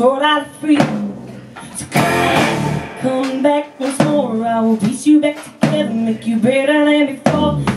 short out of freedom. So come back, come back once more. I will piece you back together, make you better than before.